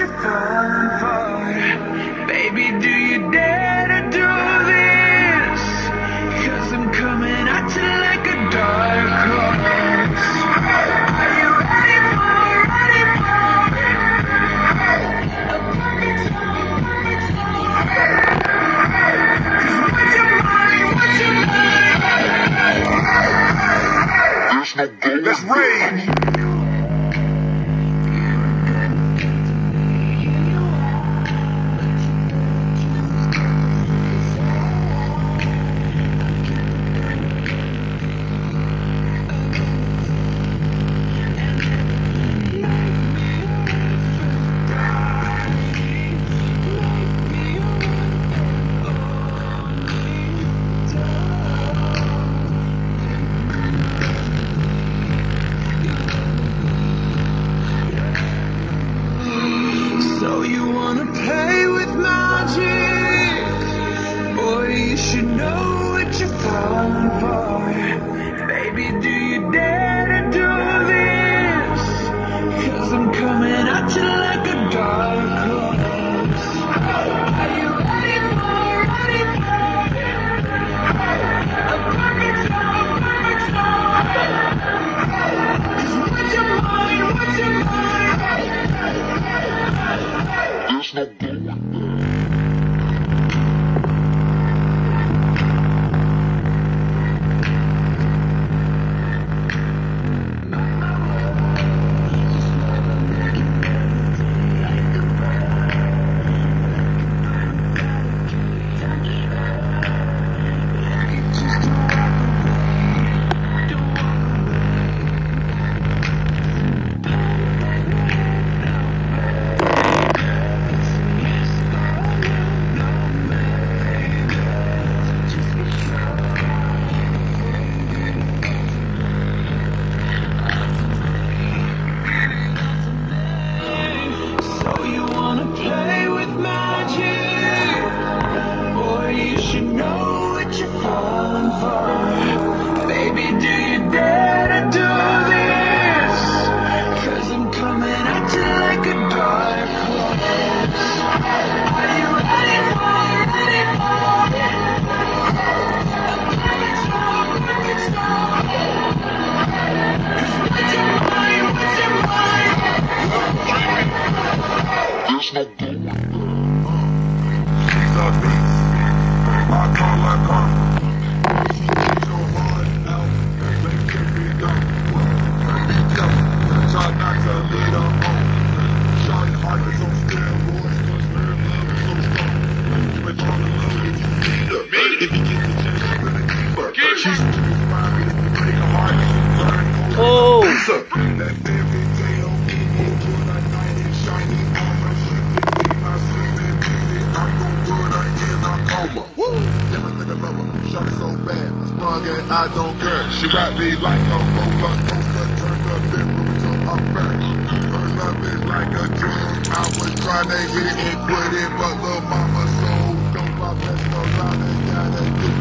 you're falling for. Baby, do you dare to do this? Cause I'm coming at you like a dark horse. Are you ready for, ready for a perfect storm, perfect storm? Cause what's your mind, what's your mind? Let's rage. Falling for. Baby, do you dare to do this? Cause I'm coming at you like a dark horse. Are you ready for, ready for a perfect storm, perfect storm? Cause what's your mind, what's your mind? There's So is like a drug. I was trying to hit it and quit it, but little mama so dope. I messed